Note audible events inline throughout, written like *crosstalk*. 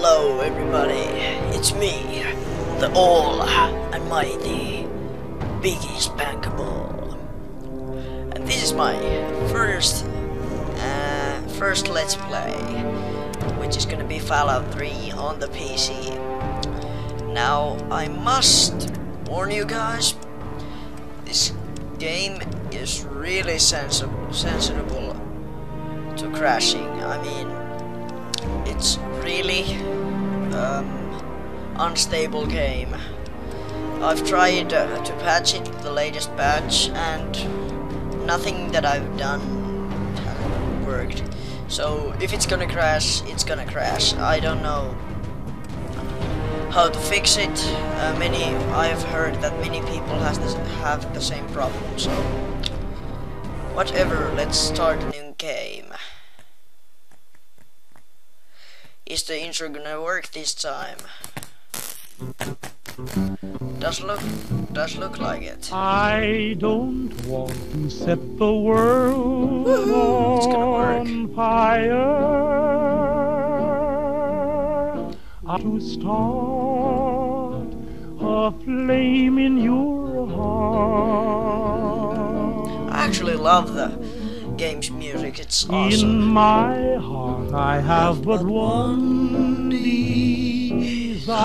Hello everybody, it's me, the all and mighty Piggy Spankable. And this is my first uh, first Let's Play, which is gonna be Fallout 3 on the PC. Now, I must warn you guys, this game is really sensible, sensible to crashing. I mean, it's really um, unstable game. I've tried uh, to patch it the latest patch and nothing that I've done worked. So if it's gonna crash, it's gonna crash. I don't know how to fix it. Uh, many I've heard that many people has this, have the same problem. So whatever, let's start a new game. Is the intro gonna work this time? Does look does look like it. I don't want to set the world it's gonna work. on fire. To start a flame in your heart. I actually love the game's music. It's In my heart, I have but one desire,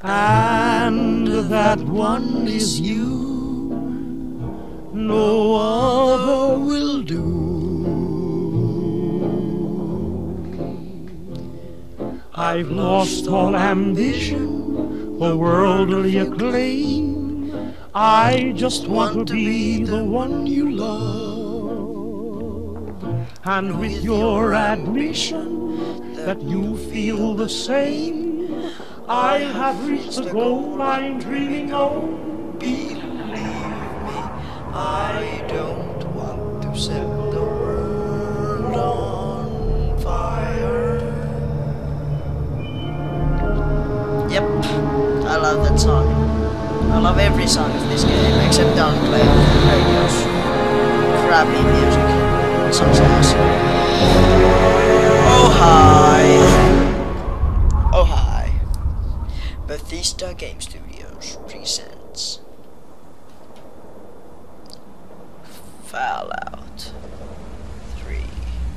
and that one is you. No other will do. I've lost all ambition for worldly acclaim. I just want to be the one you love. And with your admission that you feel the same, I have reached the goal I'm dreaming of. Believe me, I don't want to set the world on fire. Yep, I love that song. I love every song of this game except Downplay Radio's crappy music. It sounds. Oh hi! Oh hi! Bethesda Game Studios presents Fallout 3.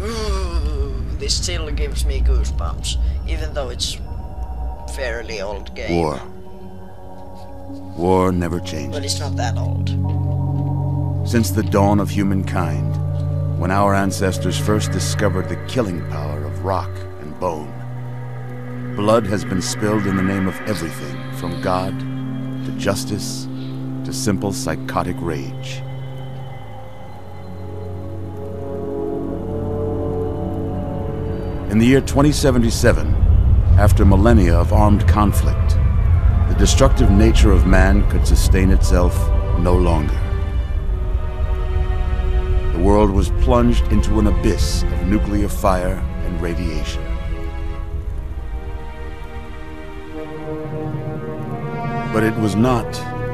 Ooh, this still gives me goosebumps, even though it's fairly old game. War. War never changes. But it's not that old. Since the dawn of humankind, when our ancestors first discovered the killing power of rock and bone, blood has been spilled in the name of everything from God to justice to simple psychotic rage. In the year 2077, after millennia of armed conflict, destructive nature of man could sustain itself no longer. The world was plunged into an abyss of nuclear fire and radiation. But it was not,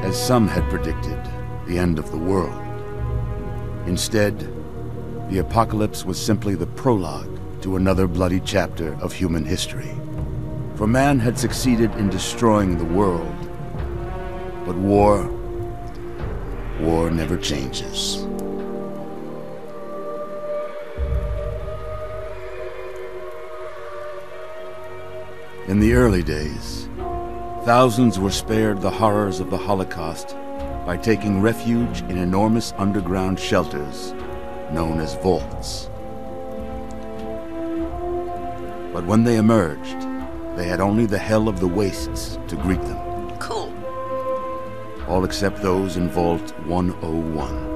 as some had predicted, the end of the world. Instead, the apocalypse was simply the prologue to another bloody chapter of human history. For man had succeeded in destroying the world. But war, war never changes. In the early days, thousands were spared the horrors of the Holocaust by taking refuge in enormous underground shelters known as vaults. But when they emerged, they had only the hell of the wastes to greet them, Cool. all except those in Vault 101.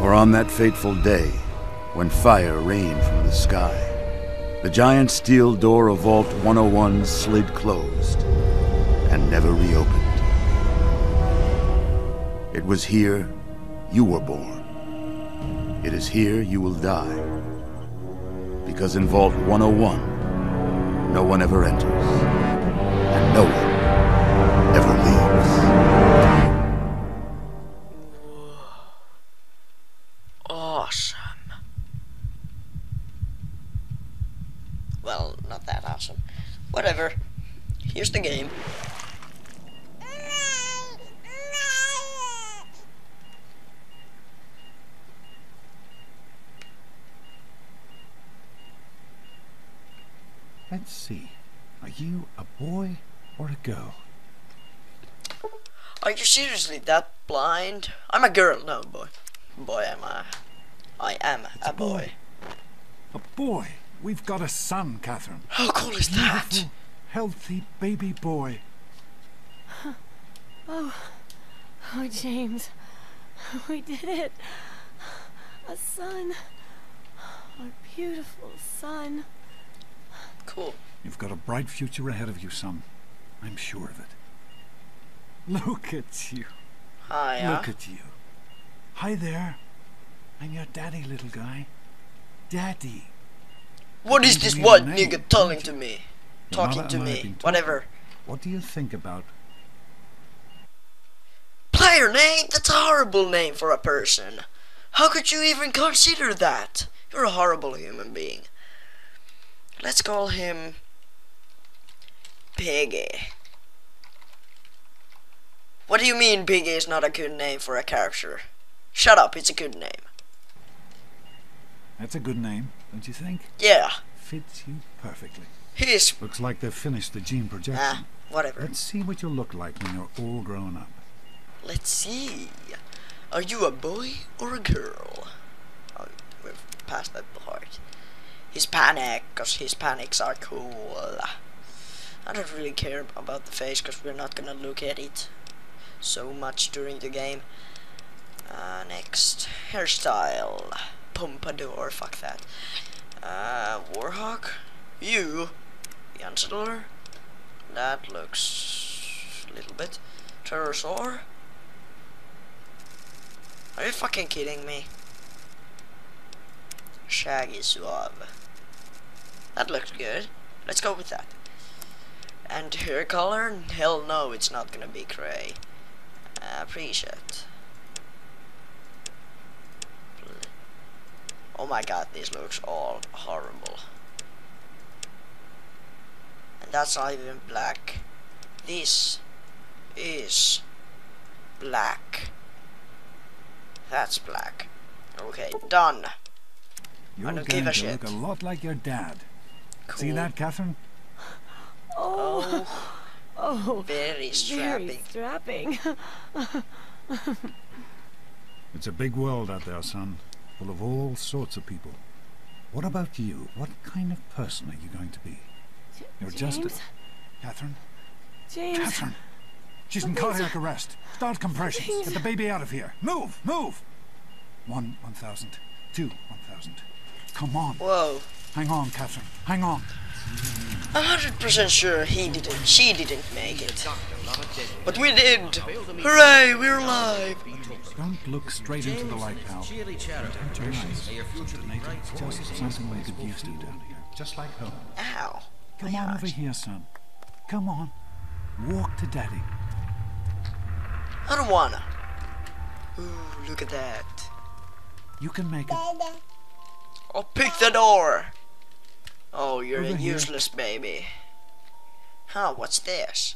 For on that fateful day, when fire rained from the sky, the giant steel door of Vault 101 slid closed and never reopened. It was here you were born. It is here you will die. Because in Vault 101, no one ever enters, and no one ever leaves. Awesome. Well, not that awesome. Whatever. Here's the game. Are you seriously that blind? I'm a girl, no boy. Boy, am I. I am a boy. A boy. We've got a son, Catherine. How cool is that? Beautiful, healthy baby boy. Oh, oh James, *laughs* we did it. A son. Our beautiful son. Cool. You've got a bright future ahead of you, son. I'm sure of it. Look at you. Hiya. Look at you. Hi there. I'm your daddy, little guy. Daddy. What is this white nigga telling to me? Talking to and I have me. Whatever. What do you think about Player name? That's a horrible name for a person. How could you even consider that? You're a horrible human being. Let's call him Piggy. What do you mean Piggy is not a good name for a character? Shut up, it's a good name. That's a good name, don't you think? Yeah, Fits you perfectly. he's Looks like they've finished the gene projection. ah, whatever. Let's see what you'll look like when you're all grown up. Let's see. Are you a boy or a girl? Oh, we've passed that part. Hispanic, cause Hispanics are cool. I don't really care about the face, cause we're not gonna look at it so much during the game. Uh, next, hairstyle, pompadour. Fuck that. Uh, Warhawk, you, The Chancellor. That looks a little bit. Pterosaur. Are you fucking kidding me? Shaggy Suave. That looks good. Let's go with that. And hair color? Hell no, it's not gonna be gray. Uh, appreciate. Oh my god, this looks all horrible. And that's not even black. This is black. That's black. Okay, done. You're don't going give a to shit. look a lot like your dad. Cool. See that, Catherine? Oh, Oh, *laughs* oh, very strapping. very strapping. *laughs* It's a big world out there, son, full of all sorts of people. What about you? What kind of person are you going to be? You're just a... James? Catherine? James, Catherine! She's in Things are- cardiac arrest. Start compressions. Things- Get the baby out of here. Move! Move! One, one thousand. Two, one thousand. Come on. Whoa. Hang on, Catherine. Hang on. A hundred percent sure he didn't, she didn't make it. But we did! Hooray, we're alive! Don't look straight into the light, pal. Cheery chatter. Turn your eyes. It's just something we could used to down here. Just like home. Ow. Come My on eyes. over here, son. Come on. Walk to Daddy. I don't wanna. Ooh, look at that. You can make it. Oh, pick the door! Oh, you're a here. useless baby. Huh, what's this?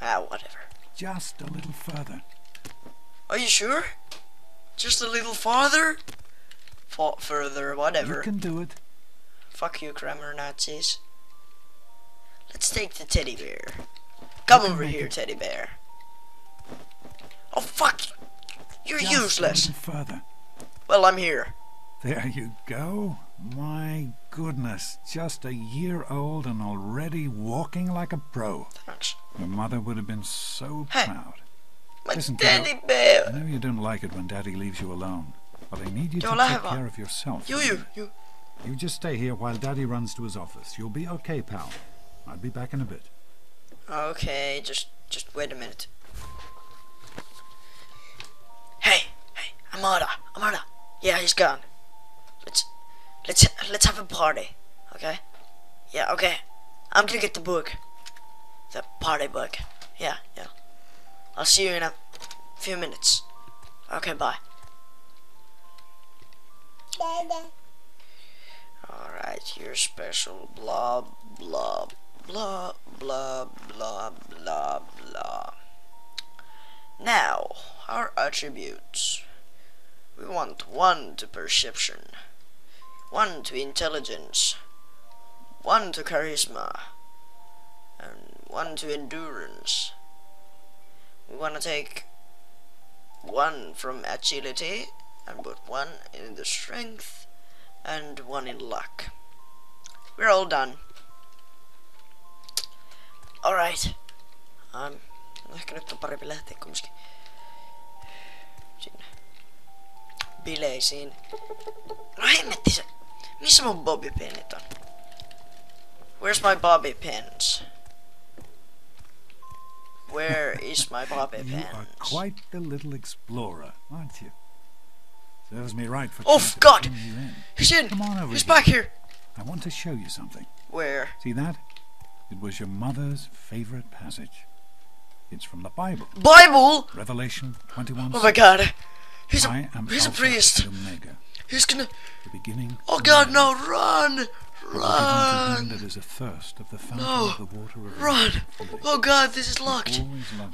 Ah, whatever. Just a little further. Are you sure? Just a little farther? Fa further, whatever. You can do it. Fuck you, grammar Nazis. Let's take the teddy bear. Come over here, it. teddy bear. Oh, fuck! You're Just useless. Further. Well, I'm here. There you go. My goodness. Just a year old and already walking like a pro. Thanks. Your mother would have been so Hey. proud. My Listen, teddy I bear. know you don't like it when Daddy leaves you alone, but I need you Don't to I take care of yourself. You, you, you. You just stay here while Daddy runs to his office. You'll be okay, pal. I'll be back in a bit. Okay, just, just wait a minute. Hey, hey, Amata, Amata. Yeah, he's gone. Let's, let's, let's have a party. Okay? Yeah, okay. I'm gonna get the book. The party book. Yeah, yeah. I'll see you in a few minutes. Okay, bye. Alright, you're special. Blah, blah, blah, blah, blah, blah, blah. Now, our attributes. We want one to perception, one to intelligence, one to charisma, and one to endurance. We want to take one from agility and put one in the strength and one in luck. We're all done. Alright. Um, ehkä nyt on parempi lähteä kumminkin sinne bileisiin. No hemmetti se. Mun bobby on? Where's my bobby pins? Where is my bobby pins? You are quite the little explorer, aren't you? Serves me right for Oh, God! bring you in. He's in! Come on over He's here. back here! I want to show you something. Where? See that? It was your mother's favorite passage. It's from the Bible, Bible! Revelation 21. Oh my god! He's a, I am he's a priest! Omega, He's gonna. the beginning. Oh god, no! Run! I will give unto him Run! that is athirst of the fountain No. of the water of Run! Oh god, this is locked!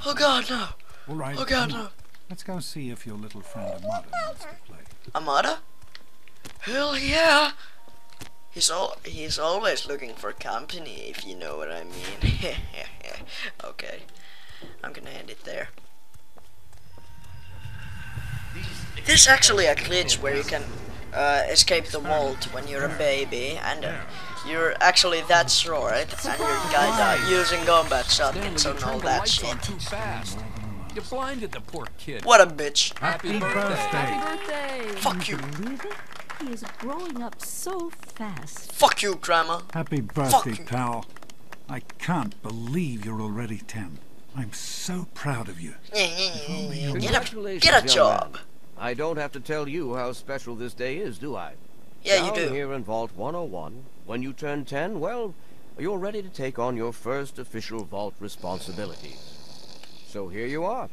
Oh god, no! All right. Oh god, no! Let's go see if your little friend Amata wants to play. Amata? Hell yeah! He's all he's always looking for company, if you know what I mean. *laughs* okay, I'm gonna end it there. There's actually a glitch where you can uh, escape the vault when you're a baby, and uh, you're actually that short, and you're kinda using combat shotguns and all that lights shit. too fast. You blinded the poor kid. What a bitch! Happy Happy birthday. birthday. Fuck you! Believe it? He is growing up so fast. Fuck you, Grandma! Happy birthday, you. pal. I can't believe you're already 10. I'm so proud of you. Yeah, yeah, yeah, yeah, yeah. Get a, get a young job! Man. I don't have to tell you how special this day is, do I? Yeah, you Down do. here in Vault 101, when you turn 10, well, you're ready to take on your first official Vault responsibilities. So here you are.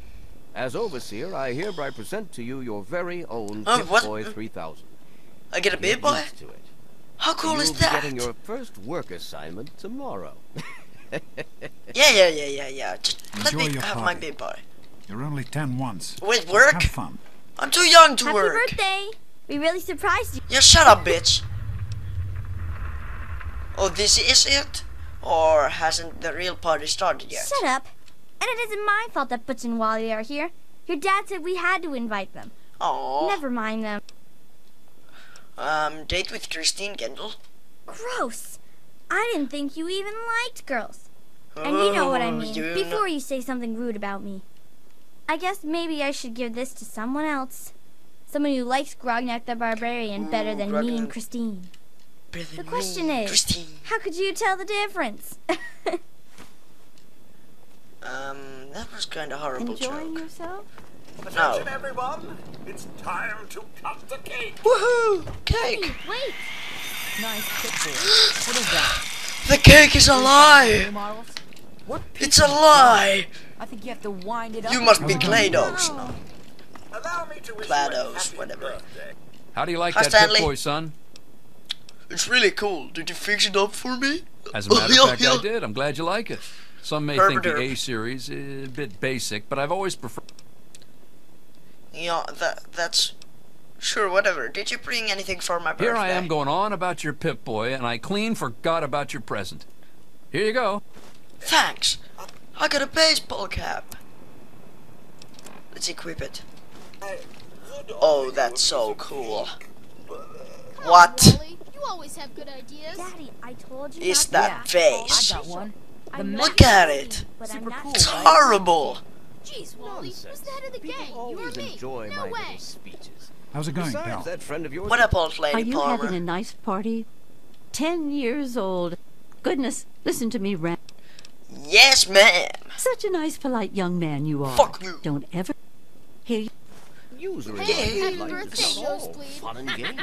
As Overseer, I hereby present to you your very own Oh. Pip-Boy 3000. I get a Get big boy? to it. How cool You'll is be that? getting your first work assignment tomorrow. *laughs* Yeah, yeah, yeah, yeah, yeah. Just let Enjoy me your have my party. big boy. You're only 10 once. With work? Have fun. I'm too young to Happy work. Happy birthday! We really surprised you. Yeah, shut up, bitch. Oh, this is it? Or hasn't the real party started yet? Shut up. And it isn't my fault that Butch and Wally are here. Your dad said we had to invite them. Oh, Never mind them. um, date with Christine Kendall. Gross. I didn't think you even liked girls. And you know what I Oh, mean. Before you say something rude about me. I guess maybe I should give this to someone else. Someone who likes Grognak the Barbarian better Ooh, than me and Christine. Better The question me, is, Christine. how could you tell the difference? *laughs* Um, that was kind of horrible Enjoying joke. yourself? No. everyone. It's time to cut the cake. Woohoo! Cake! Wait, Nice picture. what is *gasps* that? The cake is a New lie! models? What It's a lie! I think you have to wind it up. You must be GLaDOS. Allow me to wish GLaDOS, you a happy whatever. birthday. How do you like Hi, that Stanley. Pip Boy, son? It's really cool. Did you fix it up for me? As a *laughs* matter of fact, I did. I'm glad you like it. Some may Herb think the. A series is a bit basic, but I've always preferred. Yeah, that that's sure. Whatever. Did you bring anything for my birthday? Here I am going on about your Pip Boy, and I clean forgot about your present. Here you go. Thanks. I got a baseball cap. Let's equip it. Oh, that's so cool. What Wally, you always have good ideas. Daddy, I told you is not that to face? I got one. The Look at it. But Super cool, It's horrible. Jeez, Wally, who's the head of the People gang? You or always me? enjoy no my way. speeches. How's it going, Besides, pal? that friend of yours What up, old Are you Palmer? having a nice party? Ten years old. Goodness, listen to me, Ram. Yes, ma'am. Such a nice, polite young man you are. Fuck you. Don't ever hear usually Hey, my happy life birthday, is not fun and games.